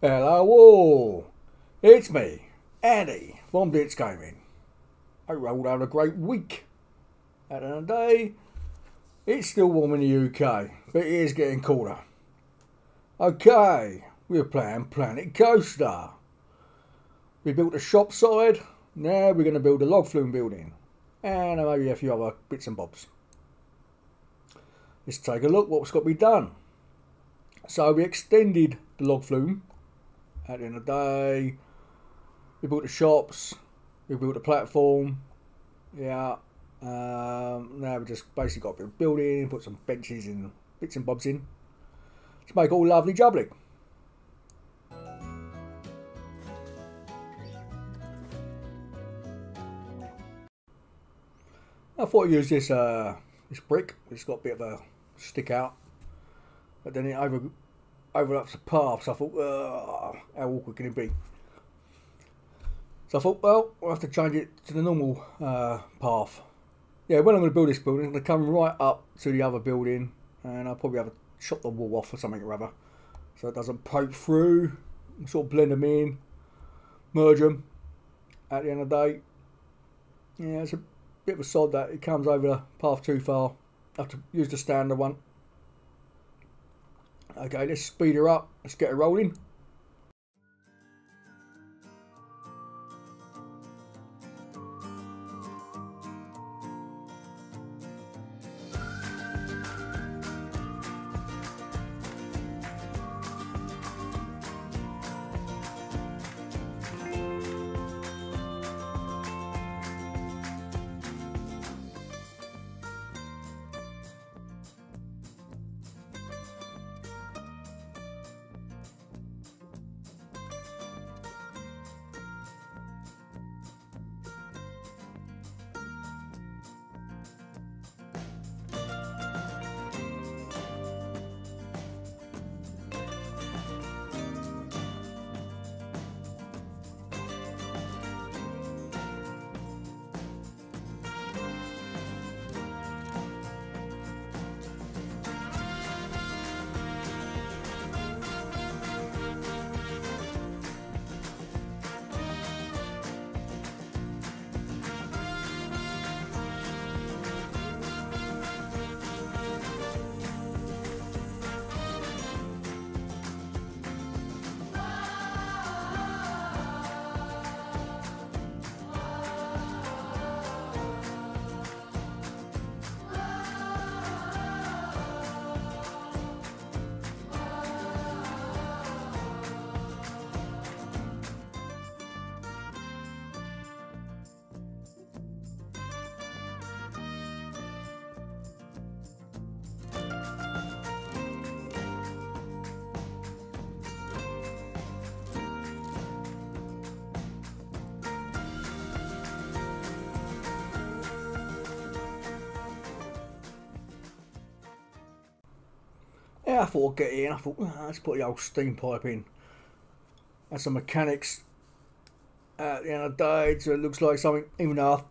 Hello all! It's me, Andy from Blits Gaming. I rolled out a great week. At the end of the day, it's still warm in the UK, but it is getting colder. Okay, we're playing Planet Coaster. We built a shop side, now we're going to build a log flume building. And maybe a few other bits and bobs. Let's take a look what's got to be done. So we extended the log flume at the end of the day. We built the shops, we built the platform, yeah. Um, now we just basically got a bit of building, put some benches and bits and bobs in to make all lovely jubbly. I thought I'd use this uh, this brick. It's got a bit of a stick out, but then it over overlaps the path. So I thought, how awkward can it be? So I thought, well, I'll have to change it to the normal uh, path. Yeah, when I'm going to build this building, I'm going to come right up to the other building, and I'll probably have to chop the wall off or something or other, so it doesn't poke through. Sort of blend them in, merge them. At the end of the day, yeah, it's a bit of a sod that it comes over the path too far. I have to use the standard one. Okay, let's speed her up. Let's get her rolling. I thought I'd get in. I thought, oh, let's put the old steam pipe in. That's some mechanics at the end of the day. So it looks like something, even though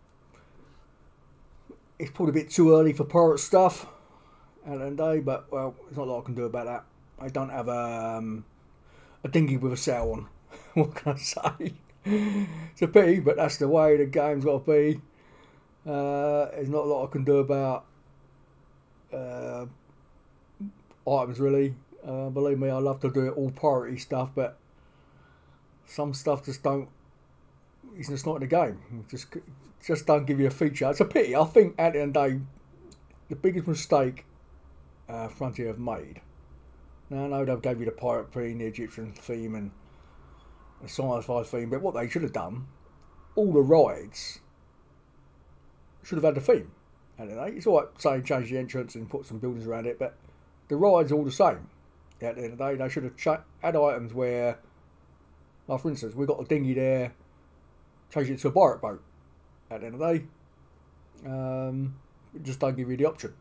it's probably a bit too early for pirate stuff at the end of the day, but well, there's not a lot I can do about that. I don't have um, a dinghy with a sail on. what can I say? it's a pity, but that's the way the game's got to be. Uh, there's not a lot I can do about uh, items really. Uh, believe me, I love to do it all priority stuff, but some stuff just don't. It's just not in the game. Just just don't give you a feature. It's a pity. I think at the end of the day, the biggest mistake uh, Frontier have made. Now I know they gave you the pirate theme, the Egyptian theme, and the sci-fi theme, but what they should have done, all the rides should have had the theme. And it's all right saying change the entrance and put some buildings around it, but the ride's all the same. At the end of the day, they should have had items where, like for instance, we've got a dinghy there, change it to a pirate boat. At the end of the day, um, just don't give you the option.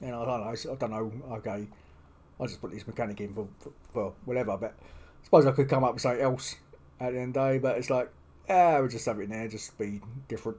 And I don't know, I don't know, okay, I just put this mechanic in for, for, for whatever, but I suppose I could come up with something else at the end of the day, but it's like, ah, we'll just have it in there, just be different.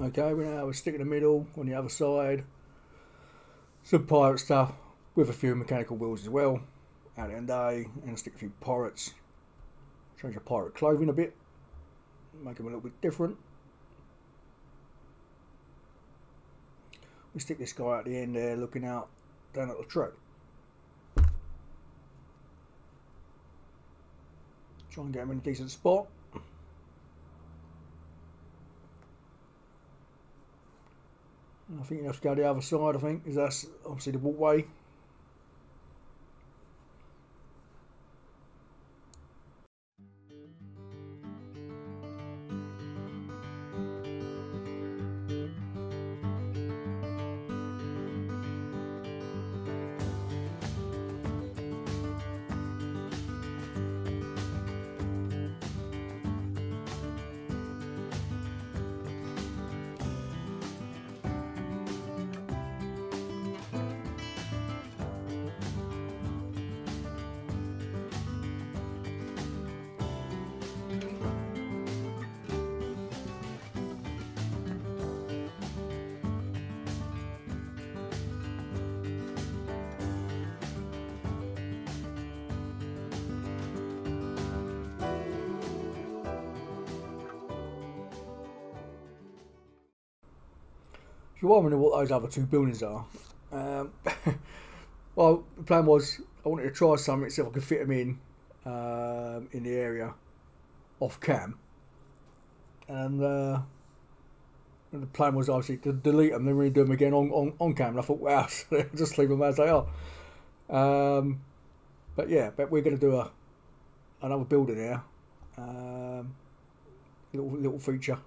Okay, we now we stick in the middle on the other side. Some pirate stuff with a few mechanical wheels as well. At the end the day, and stick a few pirates. Change the pirate clothing a bit. Make them a little bit different. We stick this guy at the end there looking out down at the track. Try and get him in a decent spot. I think you have to go the other side, I think, because that's obviously the walkway. Wondering what those other two buildings are, um, well, the plan was I wanted to try something, see if I could fit them in um, in the area off cam, and, uh, the plan was obviously to delete them, then redo them again on, on, on cam. And I thought, wow, just leave them as they are. Um, but yeah, but we're going to do a another building here, um, little little feature.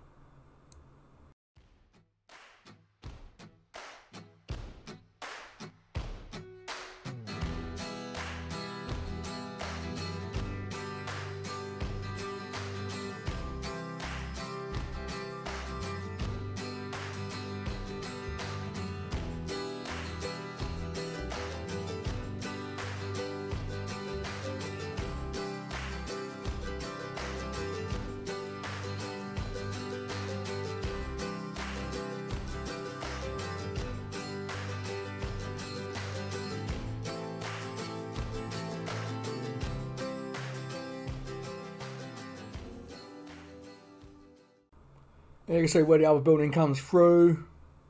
See where the other building comes through.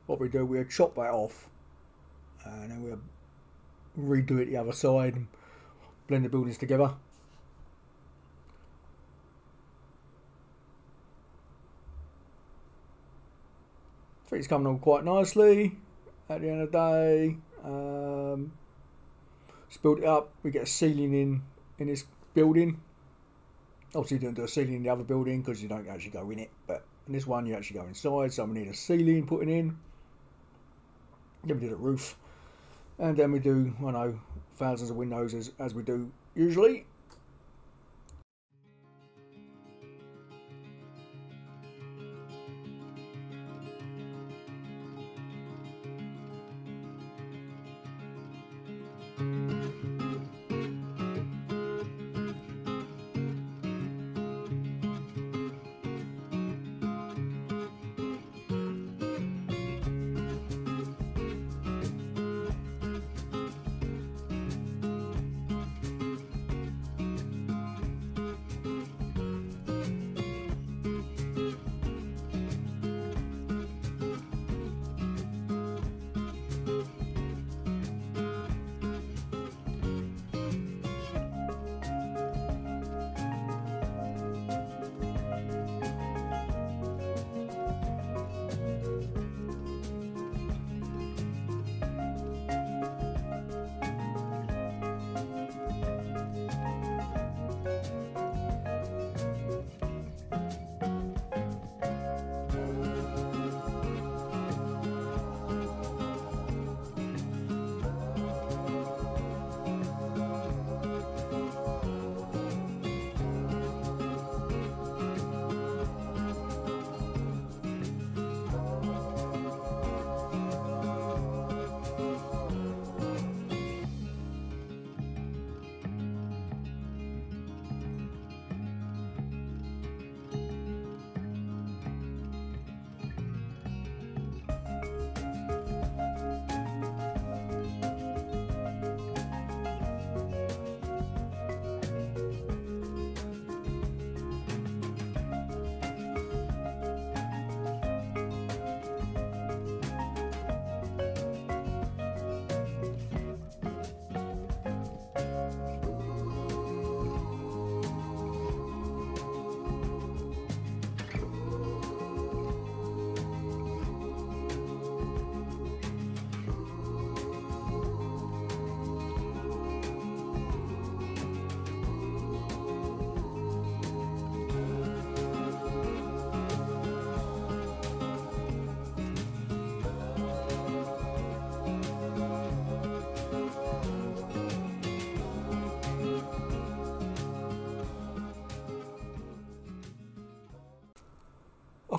What we do, we chop that off, and then we'll redo it the other side, and blend the buildings together. I think it's coming on quite nicely. At the end of the day, um, let's build it up. We get a ceiling in in this building. Obviously, you don't do a ceiling in the other building because you don't actually go in it, but and this one you actually go inside, so we need a ceiling putting in. Then we do the roof. And then we do, I know, thousands of windows as, as we do usually.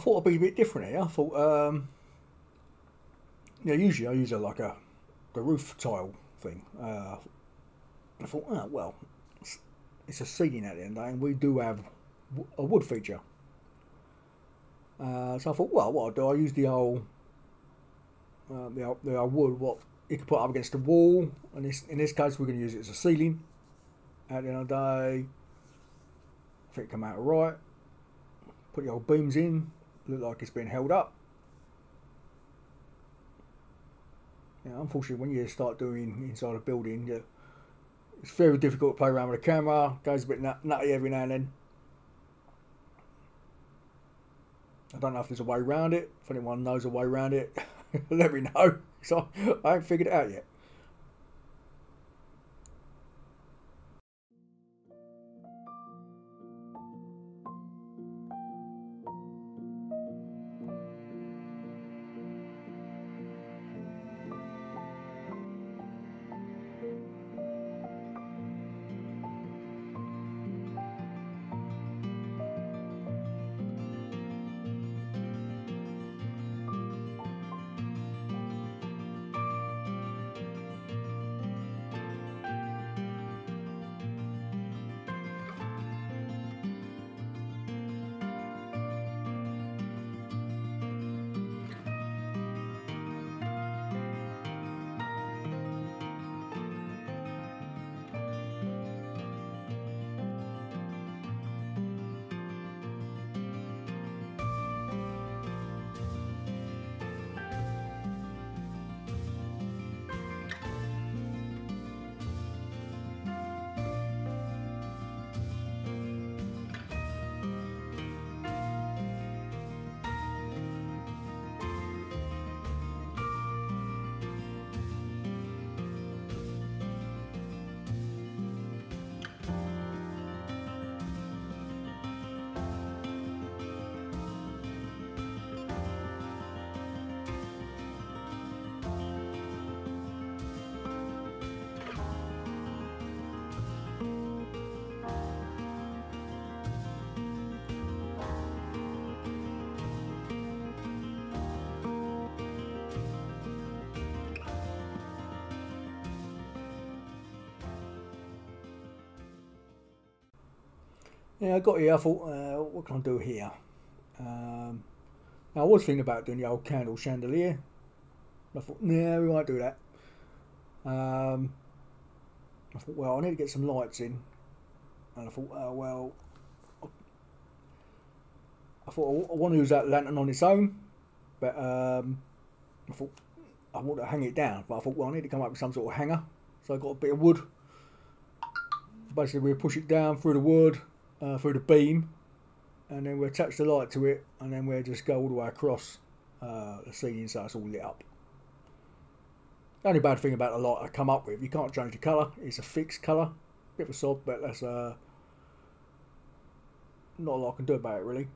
Thought I'd be a bit different here. I thought, um, yeah, usually I use a like a the roof tile thing. Uh, I thought, oh, well, it's, it's a ceiling at the end, and we do have a wood feature. Uh, so I thought, well, what do I use the old, uh, the old, the old wood? What you can put up against the wall, and this in this case we're going to use it as a ceiling. At the end of the day, I think it come out right. Put the old beams in, look like it's been held up. Yeah, unfortunately, when you start doing inside a building, you, it's very difficult to play around with the camera. Goes a bit nutty every now and then. I don't know if there's a way around it. If anyone knows a way around it, let me know. So I haven't figured it out yet. Yeah, I got here. I thought, uh, what can I do here? Um, I was thinking about doing the old candle chandelier. I thought, no, we won't do that. Um, I thought, well, I need to get some lights in. And I thought, uh, well, I thought I want to use that lantern on its own, but um, I thought I want to hang it down. But I thought, well, I need to come up with some sort of hanger. So I got a bit of wood. Basically, we push it down through the wood, uh, through the beam and then we attach the light to it and then we'll just go all the way across uh, the ceiling so it's all lit up. The only bad thing about the light I come up with, you can't change the colour, it's a fixed colour. Bit of a sob, but that's uh, not a lot I can do about it really.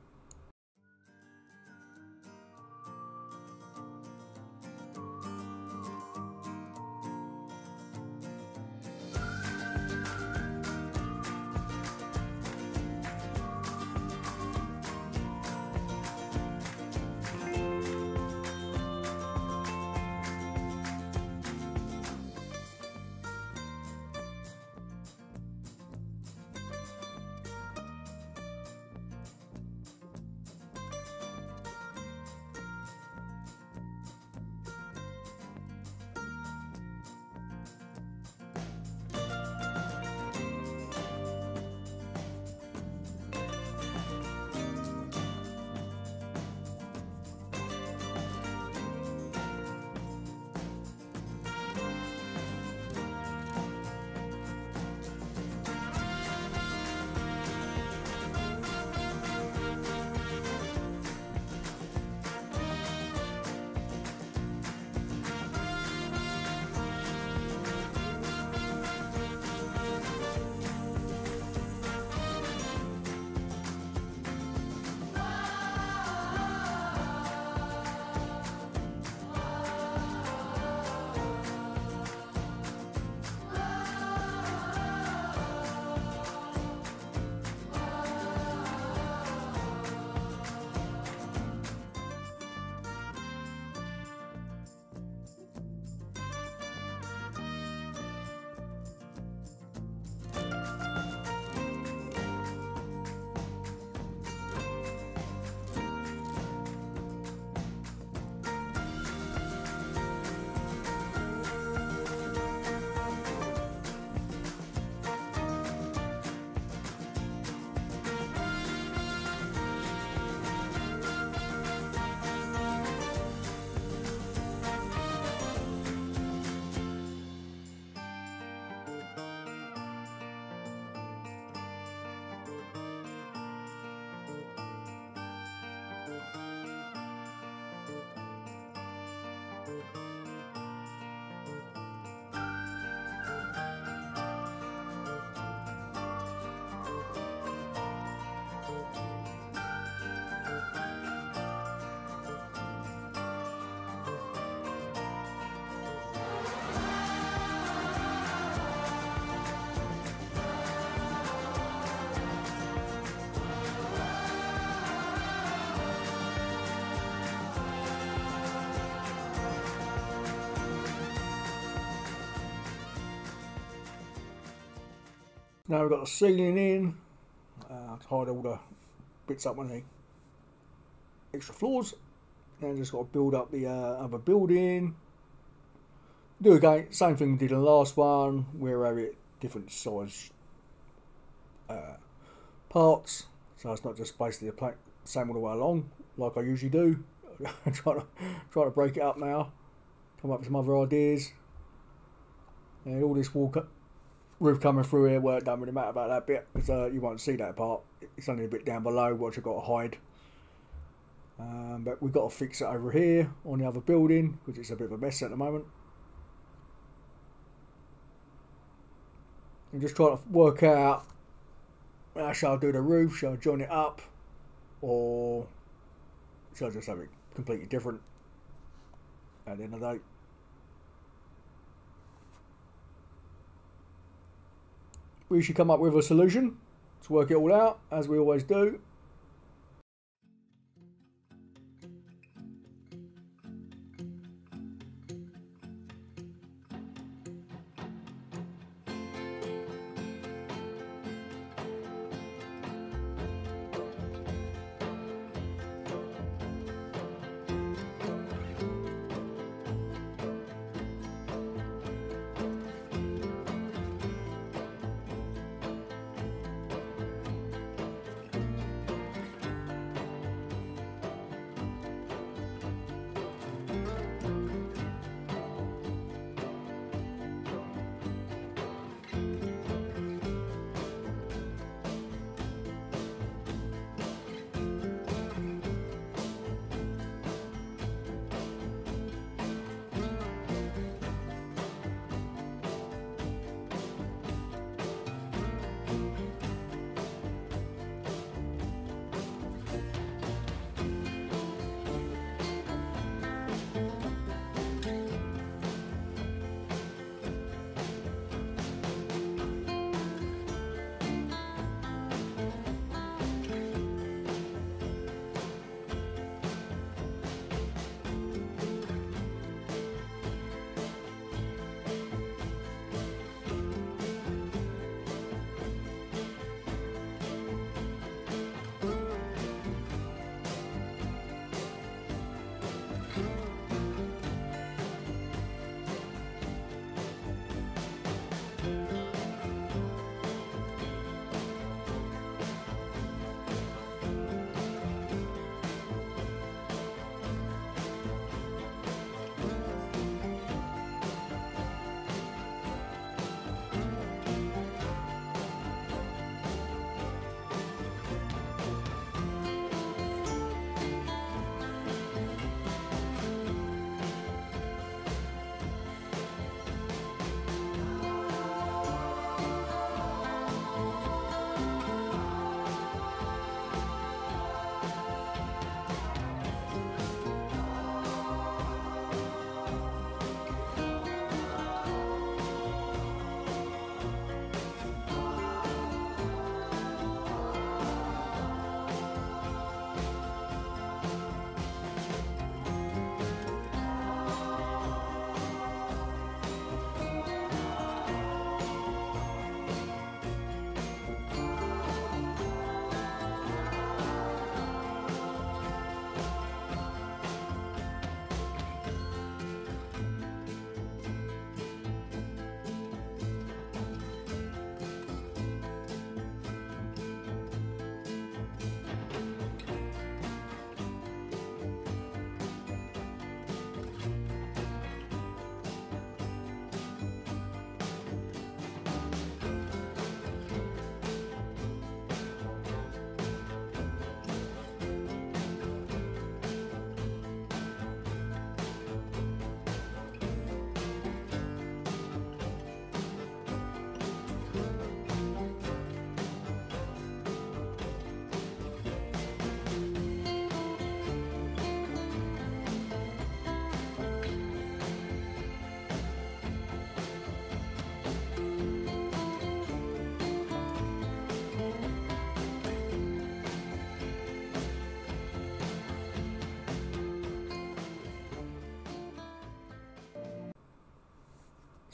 Now we've got the ceiling in. Uh, hide all the bits up on the extra floors. Now just got to build up the uh, other building. Do again, same thing we did in the last one. We're having different size uh, parts, so it's not just basically the same all the way along like I usually do. try to try to break it up now. Come up with some other ideas. And all this wall roof coming through here, well, it don't really matter about that bit because uh, you won't see that part. It's only a bit down below, which I've got to hide. Um, but we've got to fix it over here on the other building, which is a bit of a mess at the moment. And just trying to work out how shall I do the roof? Shall I join it up? Or shall I just have it completely different at the end of the day? We should come up with a solution to work it all out, as we always do.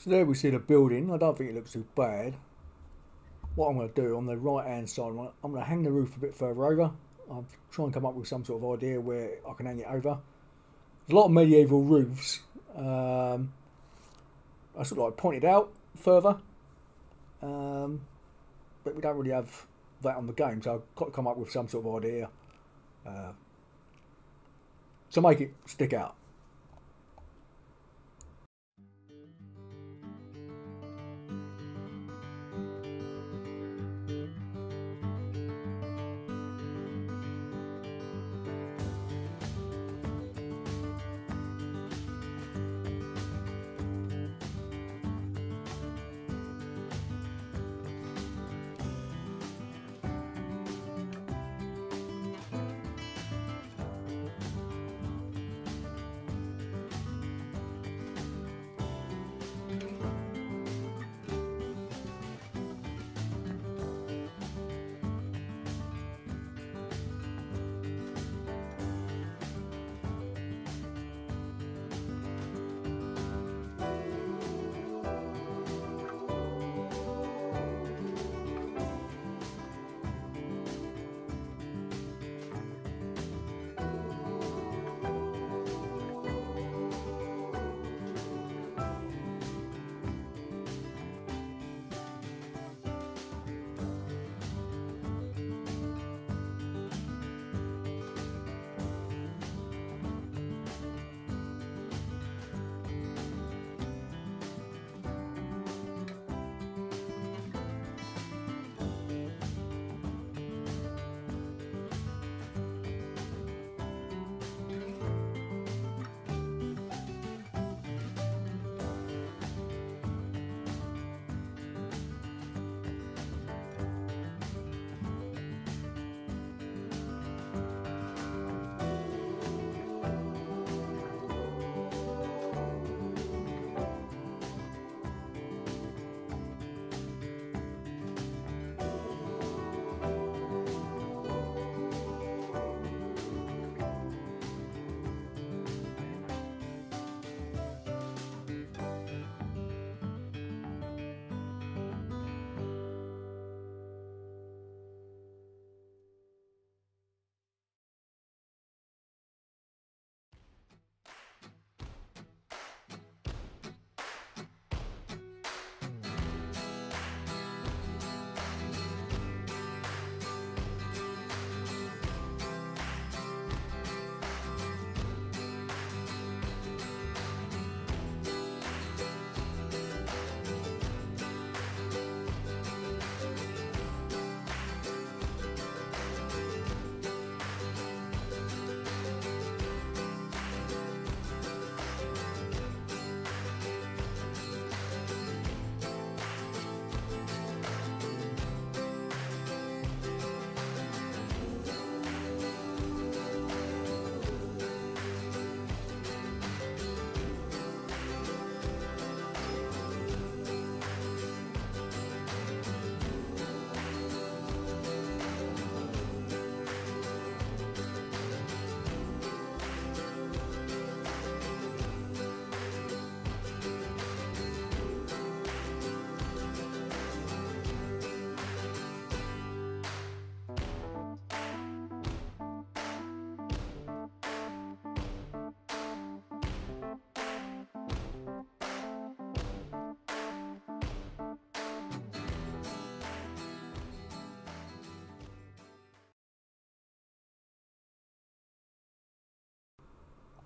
So there we see the building. I don't think it looks too bad. what I'm going to do on the right hand side, I'm going to hang the roof a bit further over. I'll try and come up with some sort of idea where I can hang it over. There's a lot of medieval roofs. Um, I sort of like pointed out further, um, but we don't really have that on the game, so I've got to come up with some sort of idea uh, to make it stick out.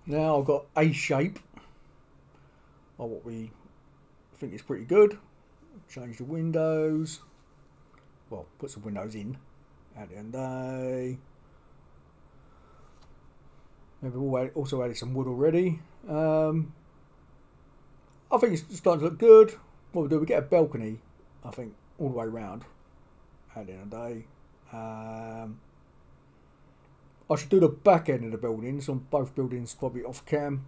Now I've got a shape of what we think is pretty good. Change the windows. Well, put some windows in at the end of day. Maybe we'll also added some wood already. Um, I think it's starting to look good. What we do, we get a balcony, I think, all the way around at the end of the day. Um, I should do the back end of the buildings on both buildings probably off cam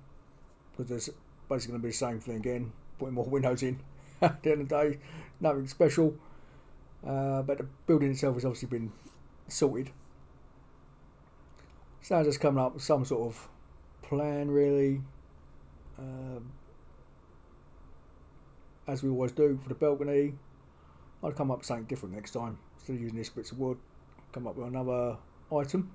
because there's basically going to be the same thing again, putting more windows in at the end of the day, nothing special. Uh, but the building itself has obviously been sorted. So now just coming up with some sort of plan really. Um, as we always do for the balcony. I'll come up with something different next time. Instead of using this bits of wood, come up with another item.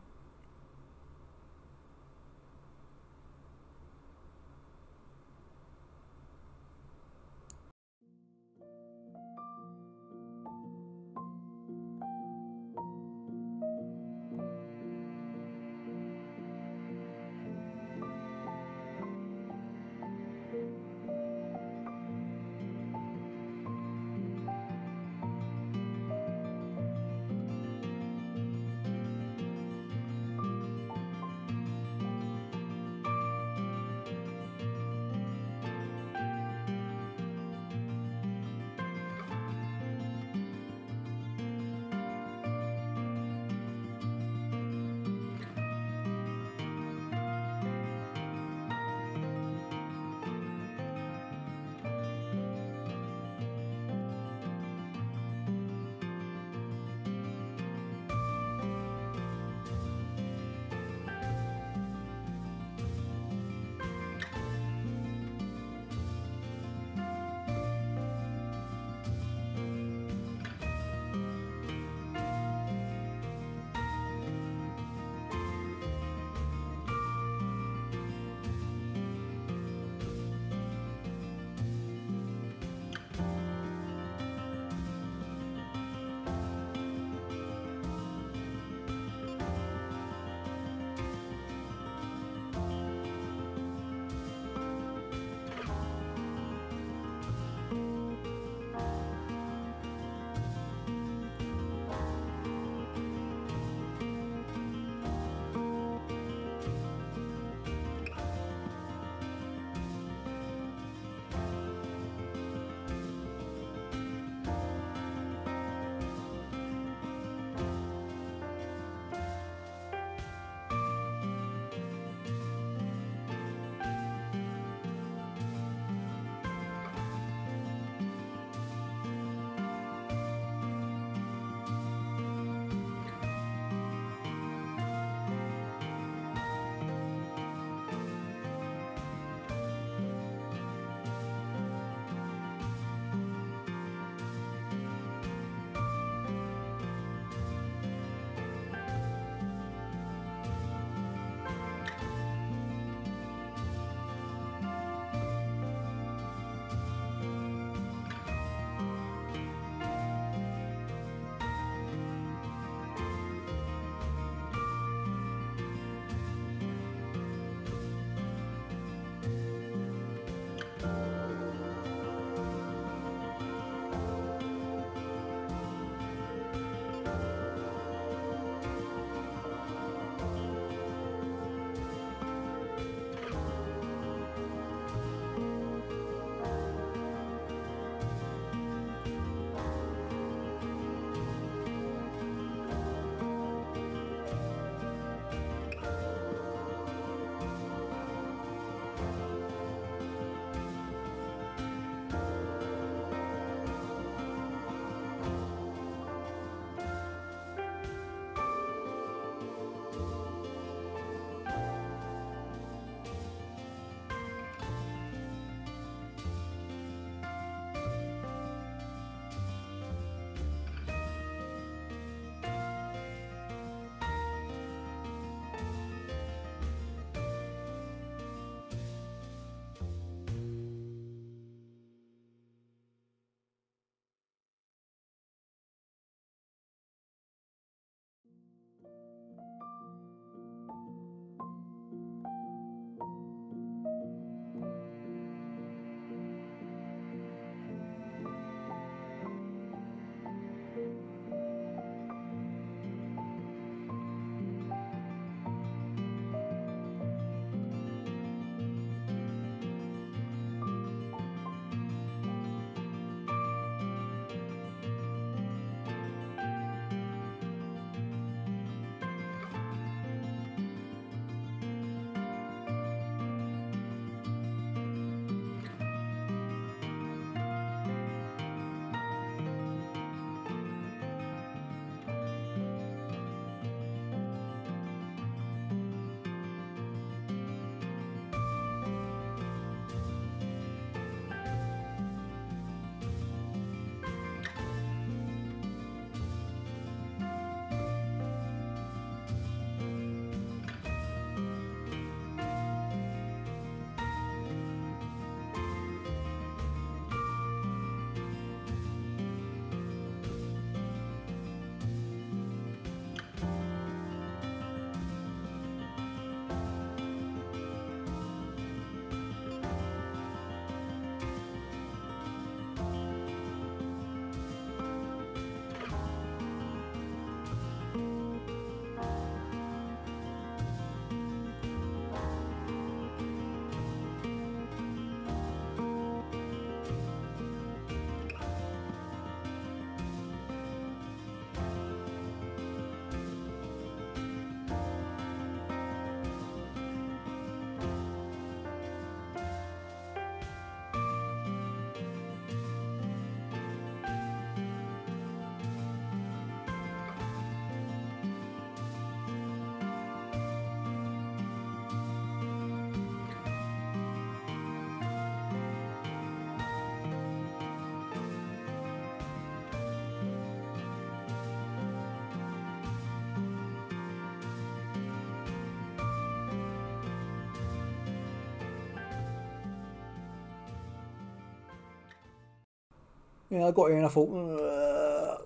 Yeah, I got here and I thought,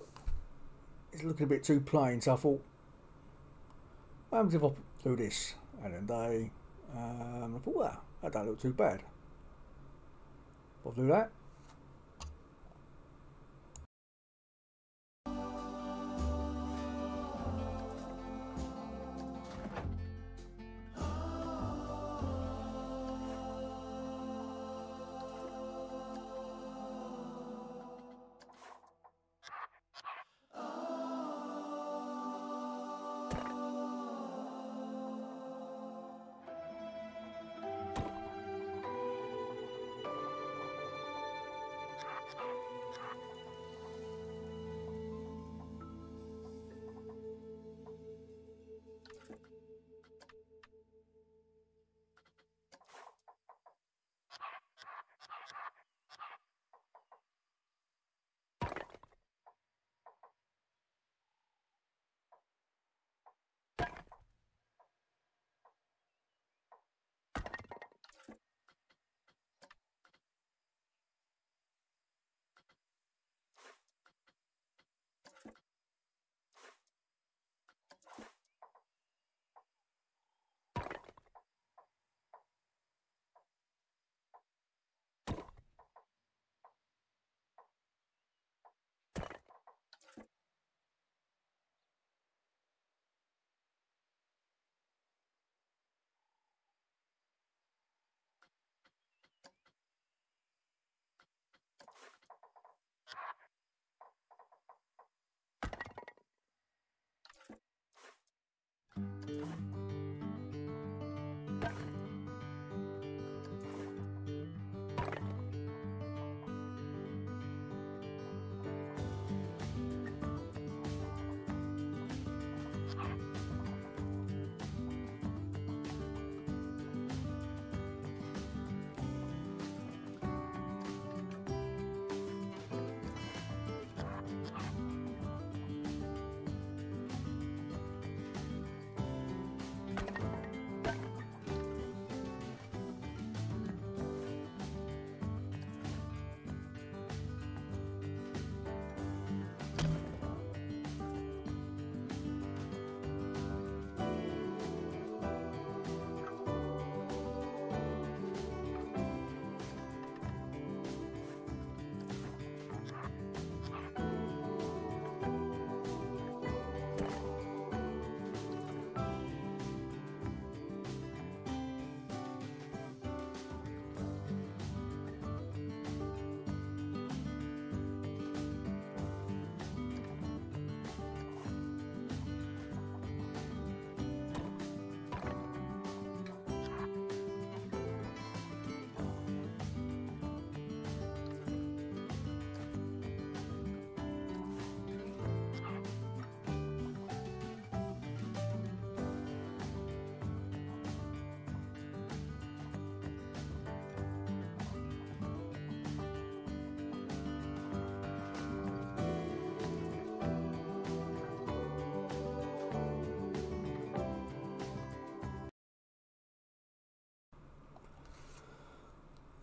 it's looking a bit too plain. So I thought, what happens if I do this? And then they, um, I thought, well, that don't look too bad. I'll do that.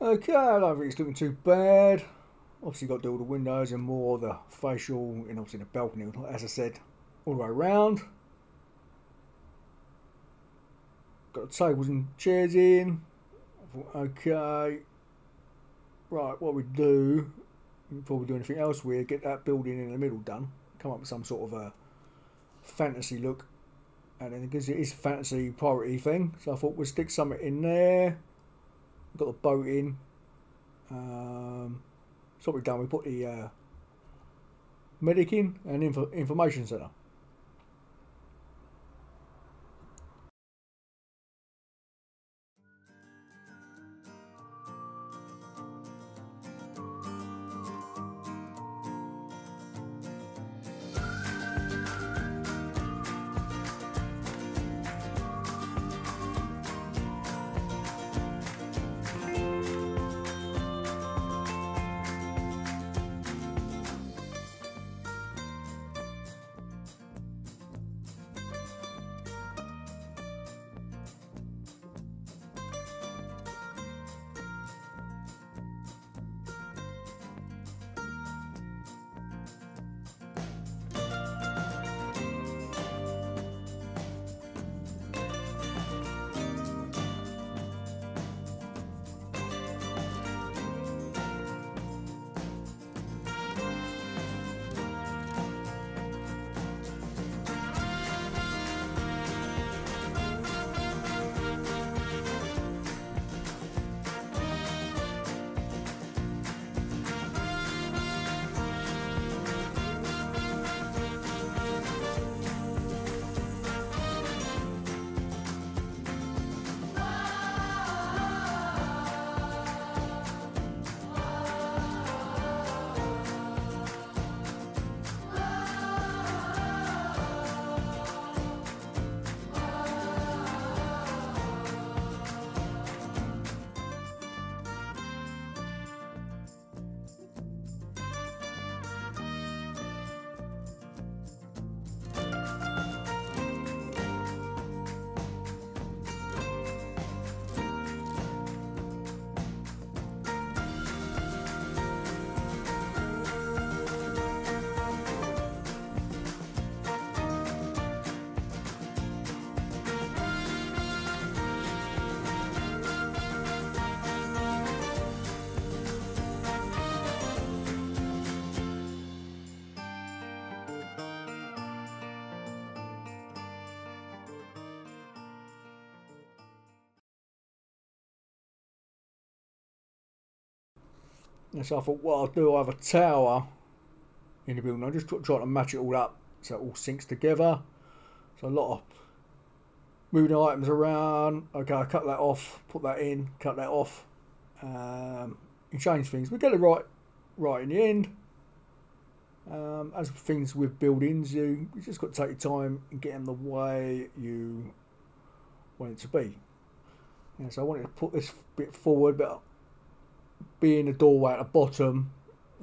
Okay, I don't think it's looking too bad. Obviously got to do all the windows and more the facial and obviously the balcony, as I said, all the way around. Got the tables and chairs in. Okay. Right, what we do, before we do anything else, we get that building in the middle done. Come up with some sort of a fantasy look. And then because it is a fantasy priority thing, so I thought we'd stick something in there got the boat in. Um, so what we've done, we put the uh, medic in and info information centre. And so I thought, what I'll do, I have a tower in the building. I'm just trying to match it all up so it all syncs together. So a lot of moving items around. Okay, I cut that off, put that in, cut that off, um, and change things. We get it right, right in the end. Um, as things with buildings, you, you just got to take your time and get them the way you want it to be. And so I wanted to put this bit forward, but being the doorway at the bottom,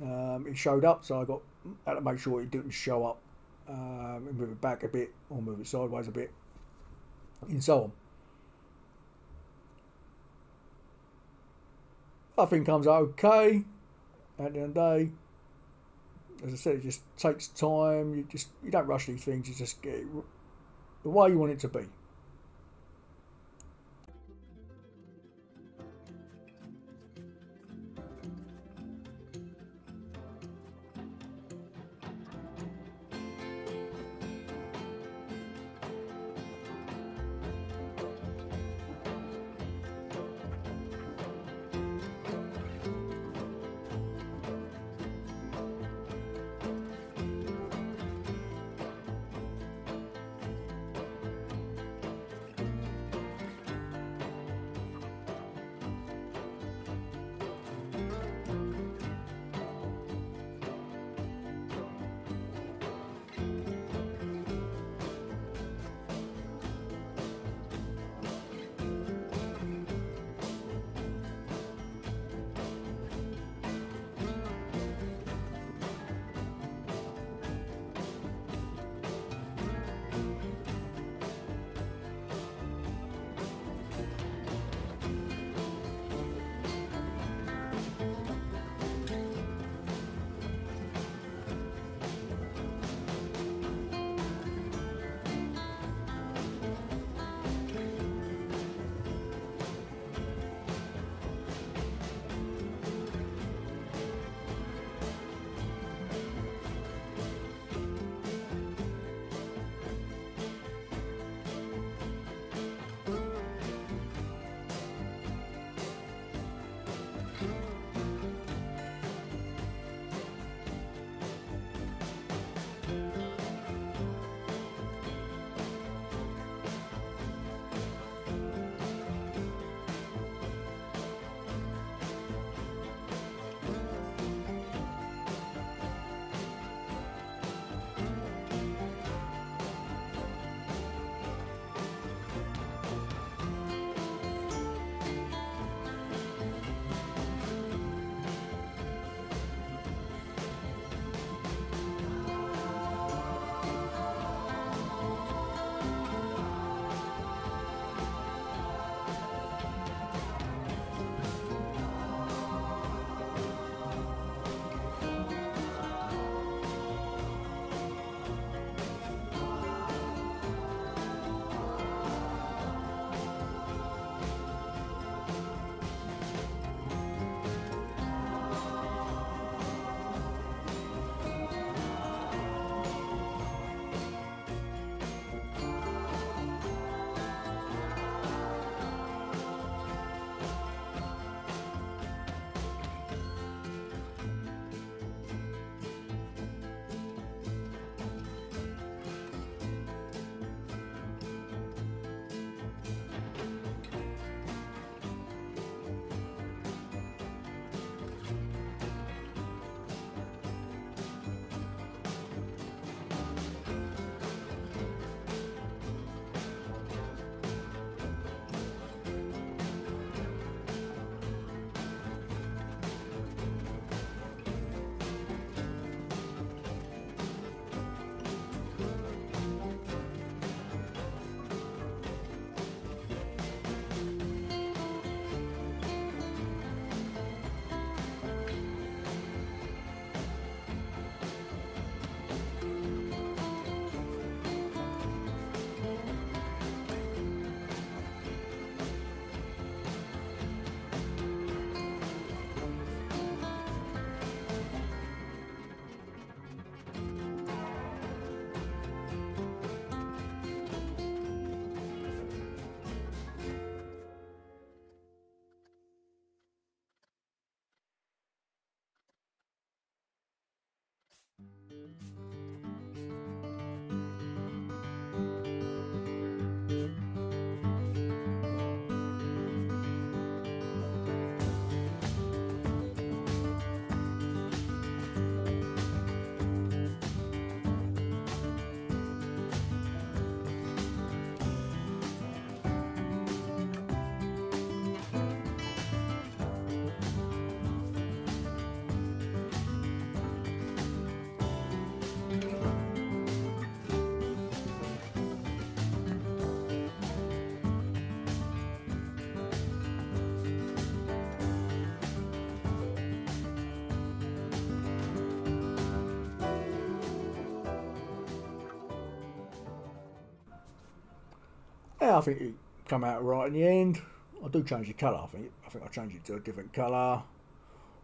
um, it showed up, so I got had to make sure it didn't show up. Um, move it back a bit or move it sideways a bit, and so on. I think comes out okay. At the end of the day, as I said, it just takes time. You just you don't rush these things. You just get it the way you want it to be. I think it come out right in the end. I do change the colour. I think I think I change it to a different colour,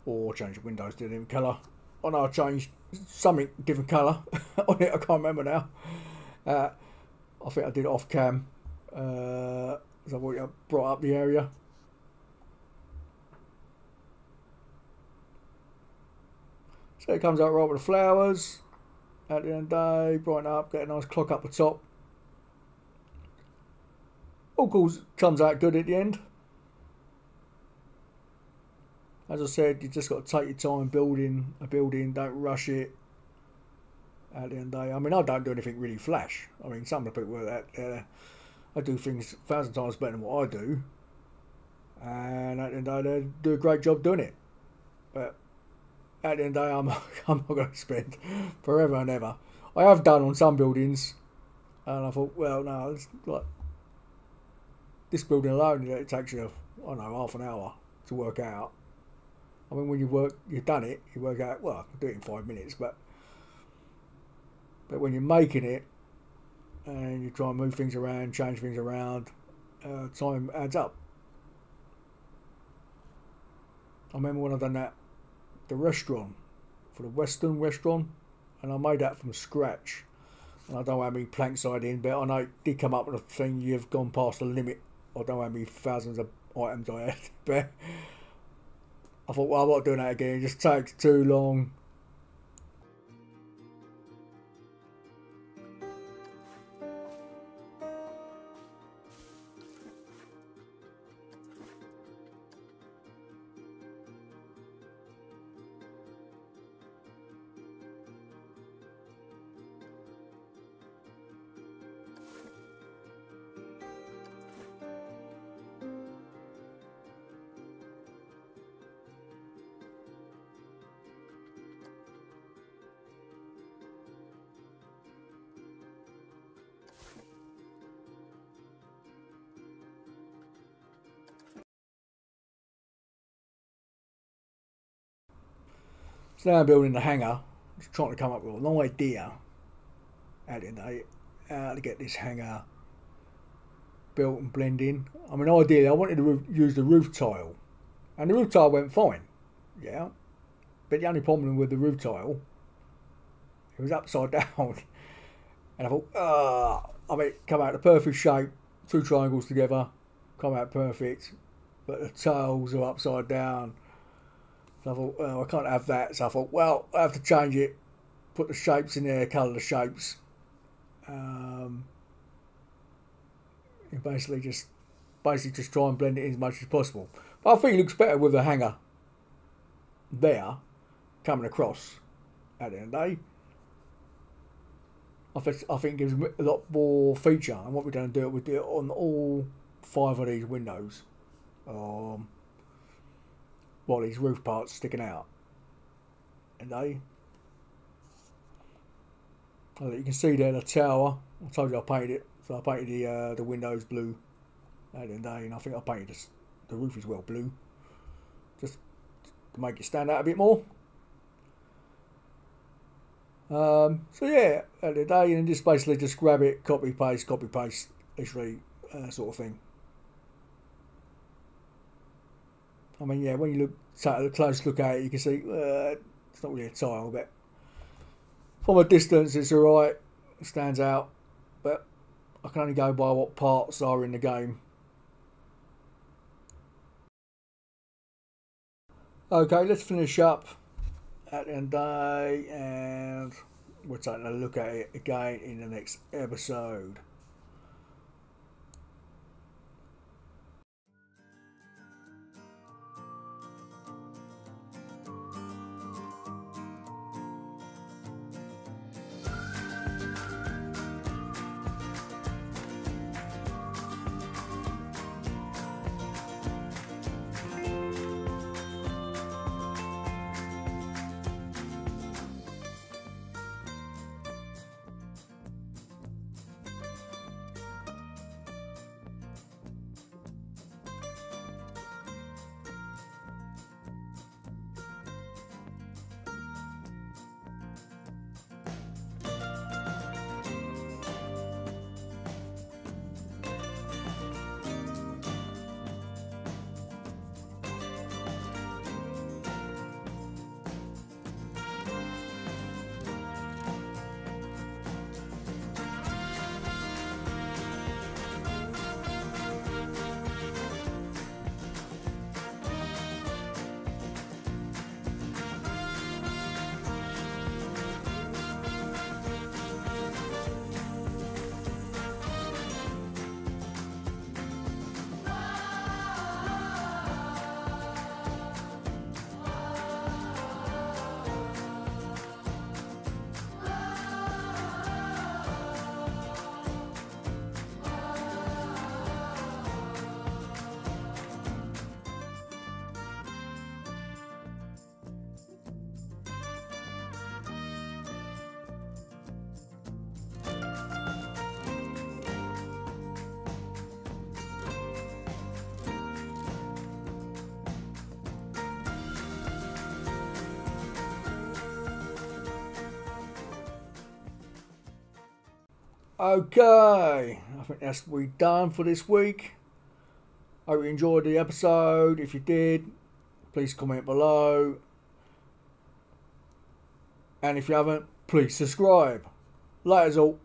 or change the windows to a different colour. I know I changed something different colour on it. I can't remember now. Uh, I think I did it off cam. Uh, so I brought up the area. So it comes out right with the flowers. At the end of the day, brighten up, get a nice clock up the top. All goes, comes out good at the end. As I said, you just got to take your time building a building, don't rush it. At the end of the day, I mean, I don't do anything really flash. I mean, some of the people that uh, I do things a thousand times better than what I do, and at the end of the day, they do a great job doing it. But at the end of the day, I'm, I'm not going to spend forever and ever. I have done on some buildings, and I thought, well, no, it's like this building alone, it takes you, I don't know, half an hour to work out. I mean, when you work, you've done it, you work out, well, I can do it in five minutes, but but when you're making it and you try and move things around, change things around, uh, time adds up. I remember when I done that, the restaurant, for the Western restaurant, and I made that from scratch. And I don't know how many planks I in, but I know it did come up with a thing, you've gone past the limit. Oh, I don't how many thousands of items I had, but I thought, well, I'm not doing that again, it just takes too long So now I'm building the hangar, just trying to come up with an idea how to get this hangar built and blend in. I mean, ideally, I wanted to use the roof tile, and the roof tile went fine, yeah. But the only problem with the roof tile, it was upside down, and I thought, ah, I mean, come out the perfect shape, two triangles together, come out perfect, but the tiles are upside down I thought, well, I can't have that. So I thought, well, I have to change it, put the shapes in there, colour the shapes. Um, and basically just basically just try and blend it in as much as possible. But I think it looks better with the hanger there coming across at the end of the day. I think, I think it gives a lot more feature. And what we're going to do, we do it on all five of these windows. Um, well, these roof parts sticking out. And they, well, you can see there the tower. I told you I painted it, so I painted the uh, the windows blue at the end day, and I think I painted this, the roof as well blue, just to make it stand out a bit more. Um, so yeah, at the day, and just basically just grab it, copy paste, copy paste, literally uh, sort of thing. I mean, yeah, when you look take a close look at it, you can see uh, it's not really a tile, but from a distance, it's alright. It stands out, but I can only go by what parts are in the game. Okay, let's finish up at the end of the day, and we're taking a look at it again in the next episode. Okay, I think that's we done for this week. Hope you enjoyed the episode. If you did, please comment below. And if you haven't, please subscribe. Laters all.